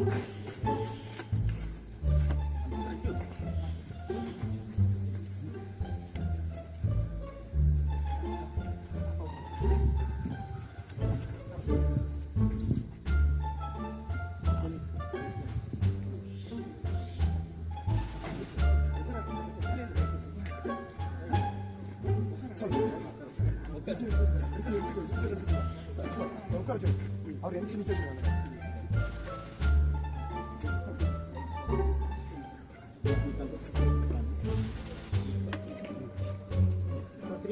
여기까지 여기까지 바로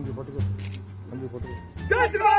அஞ்சு போட்டுக்கோ. அஞ்சு போட்டுக்கோ.